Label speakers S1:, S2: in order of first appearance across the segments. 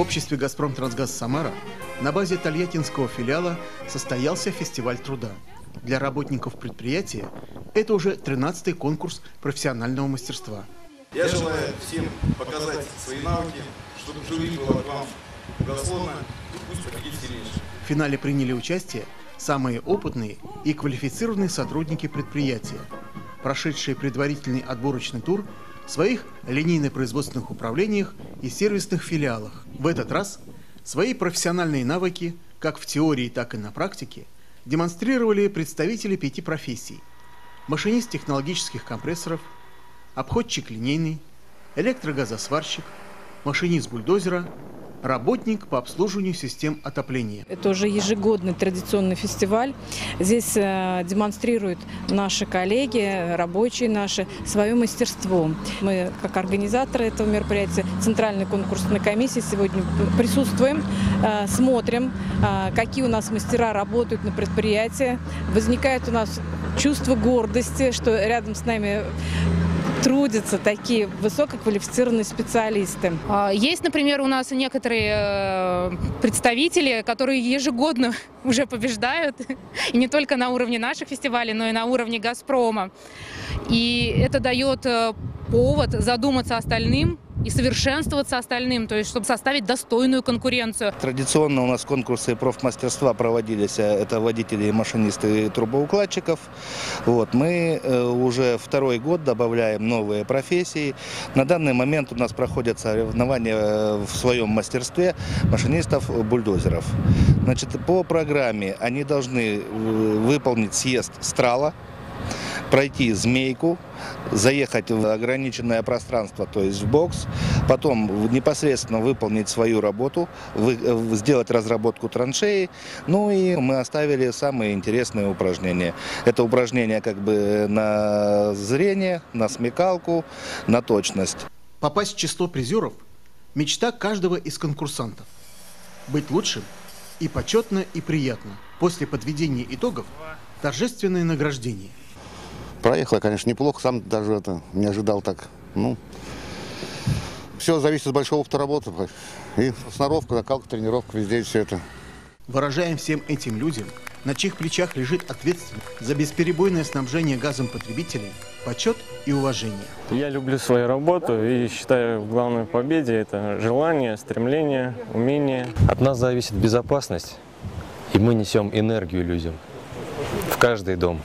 S1: В обществе «Газпром Трансгаз Самара» на базе Тольяттинского филиала состоялся фестиваль труда. Для работников предприятия это уже 13-й конкурс профессионального мастерства.
S2: Я желаю всем показать свои навыки, чтобы жюри было к вам благословно, и пусть победит сильнейший.
S1: В финале приняли участие самые опытные и квалифицированные сотрудники предприятия, прошедшие предварительный отборочный тур в своих линейно-производственных управлениях и сервисных филиалах. В этот раз свои профессиональные навыки, как в теории, так и на практике, демонстрировали представители пяти профессий. Машинист технологических компрессоров, обходчик линейный, электрогазосварщик, машинист бульдозера – работник по обслуживанию систем отопления.
S3: Это уже ежегодный традиционный фестиваль. Здесь э, демонстрируют наши коллеги, рабочие наши, свое мастерство. Мы, как организаторы этого мероприятия, Центральной конкурсной комиссии сегодня присутствуем, э, смотрим, э, какие у нас мастера работают на предприятии. Возникает у нас чувство гордости, что рядом с нами трудятся такие высококвалифицированные специалисты.
S4: А, есть, например, у нас некоторые э, представители, которые ежегодно уже побеждают, и не только на уровне наших фестивалей, но и на уровне «Газпрома». И это дает э, повод задуматься остальным, и совершенствоваться остальным, то есть чтобы составить достойную конкуренцию.
S5: Традиционно у нас конкурсы профмастерства проводились, э, это водители, машинисты трубоукладчиков. Вот, мы э, уже второй год добавляем новые профессии. На данный момент у нас проходят соревнования э, в своем мастерстве машинистов-бульдозеров. Значит, по программе они должны выполнить съезд страла, пройти змейку, заехать в ограниченное пространство, то есть в бокс, потом непосредственно выполнить свою работу, вы, э, сделать разработку траншеи. Ну и мы оставили самые интересные упражнения. Это упражнения как бы на зрение, на смекалку, на точность.
S1: Попасть в число призеров – мечта каждого из конкурсантов. Быть лучшим и почетно, и приятно. После подведения итогов – торжественное награждение.
S6: Проехала, конечно, неплохо. Сам даже это не ожидал так. Ну, все зависит от большого опыта работы. И сноровка, закалка, тренировка, везде все это.
S1: Выражаем всем этим людям, на чьих плечах лежит ответственность за бесперебойное снабжение газом потребителей, почет и уважение.
S7: Я люблю свою работу и считаю, в главной победе это желание, стремление, умение.
S8: От нас зависит безопасность, и мы несем энергию людям в каждый дом.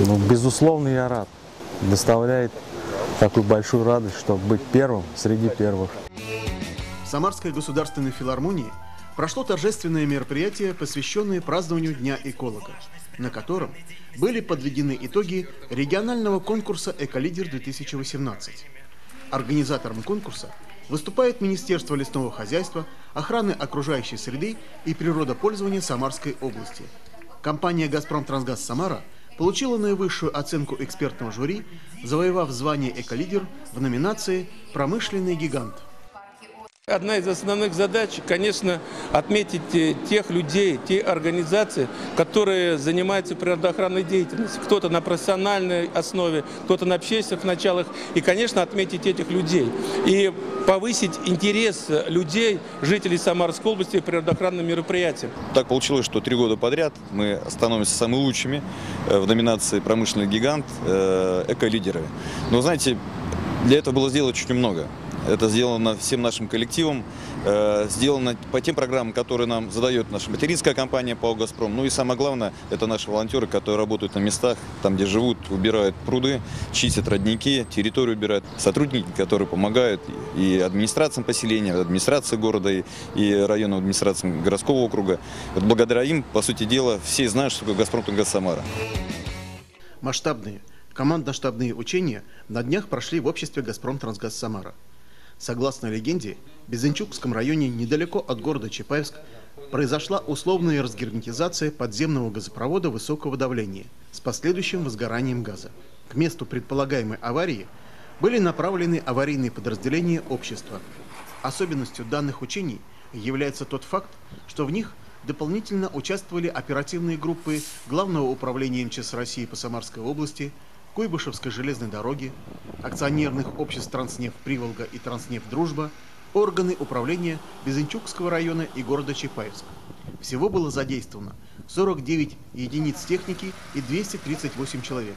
S9: Ну, безусловно, я рад. Доставляет такую большую радость, чтобы быть первым среди первых.
S1: В Самарской государственной филармонии прошло торжественное мероприятие, посвященное празднованию Дня эколога, на котором были подведены итоги регионального конкурса «Эколидер-2018». Организатором конкурса выступает Министерство лесного хозяйства, охраны окружающей среды и природопользования Самарской области. Компания «Газпром Трансгаз Самара» получила наивысшую оценку экспертного жюри, завоевав звание «Эколидер» в номинации «Промышленный гигант».
S10: Одна из основных задач, конечно, отметить э, тех людей, те организации, которые занимаются природоохранной деятельностью. Кто-то на профессиональной основе, кто-то на общественных началах. И, конечно, отметить этих людей. И повысить интерес людей, жителей Самарской области к природоохранным мероприятиям.
S2: Так получилось, что три года подряд мы становимся самыми лучшими э, в номинации «Промышленный гигант», э, «Эко-лидеры». Но, знаете, для этого было сделано очень много. Это сделано всем нашим коллективом, э, сделано по тем программам, которые нам задает наша материнская компания ПАО «Газпром». Ну и самое главное, это наши волонтеры, которые работают на местах, там, где живут, убирают пруды, чистят родники, территорию убирают. Сотрудники, которые помогают и администрациям поселения, администрации города, и, районным администрациям городского округа. Вот благодаря им, по сути дела, все знают, что такое «Газпром» Тунгас Самара.
S1: Масштабные командно-штабные учения на днях прошли в обществе «Газпром Трансгаз Самара». Согласно легенде, в Безенчукском районе недалеко от города Чапаевск произошла условная разгерметизация подземного газопровода высокого давления с последующим возгоранием газа. К месту предполагаемой аварии были направлены аварийные подразделения общества. Особенностью данных учений является тот факт, что в них дополнительно участвовали оперативные группы Главного управления МЧС России по Самарской области – Куйбышевской железной дороги, акционерных обществ «Транснефть Приволга» и «Транснефть Дружба», органы управления Безынчукского района и города Чапаевск. Всего было задействовано 49 единиц техники и 238 человек.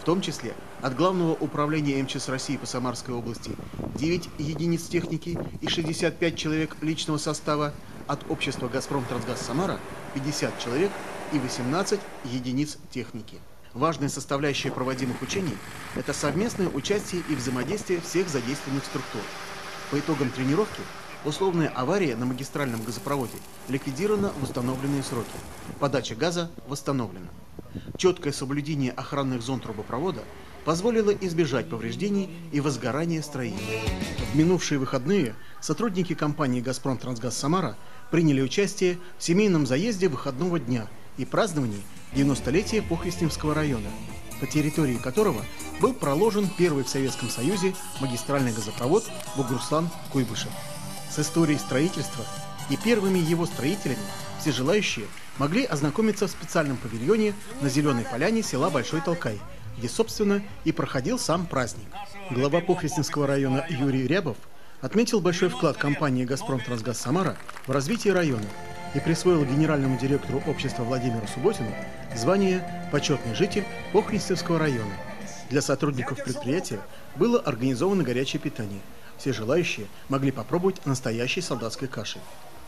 S1: В том числе от Главного управления МЧС России по Самарской области 9 единиц техники и 65 человек личного состава, от общества «Газпром Трансгаз Самара» 50 человек и 18 единиц техники. Важная составляющая проводимых учений – это совместное участие и взаимодействие всех задействованных структур. По итогам тренировки условная авария на магистральном газопроводе ликвидирована в установленные сроки. Подача газа восстановлена. Четкое соблюдение охранных зон трубопровода позволило избежать повреждений и возгорания строений. В минувшие выходные сотрудники компании «Газпром Трансгаз Самара» приняли участие в семейном заезде выходного дня и праздновании 90-летия Похресневского района, по территории которого был проложен первый в Советском Союзе магистральный газопровод Бугурслан-Куйбышев. С историей строительства и первыми его строителями все желающие могли ознакомиться в специальном павильоне на Зеленой поляне села Большой Толкай, где, собственно, и проходил сам праздник. Глава Похресненского района Юрий Рябов отметил большой вклад компании «Газпром Трансгаз Самара» в развитие района и присвоил генеральному директору общества Владимиру Субботину звание «Почетный житель Похресненского района». Для сотрудников предприятия было организовано горячее питание. Все желающие могли попробовать настоящей солдатской каши.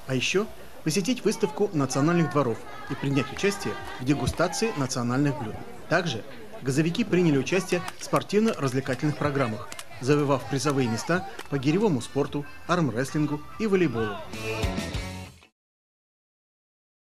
S1: А еще посетить выставку национальных дворов и принять участие в дегустации национальных блюд. Также газовики приняли участие в спортивно-развлекательных программах, завоевав призовые места по гиревому спорту, армрестлингу и волейболу.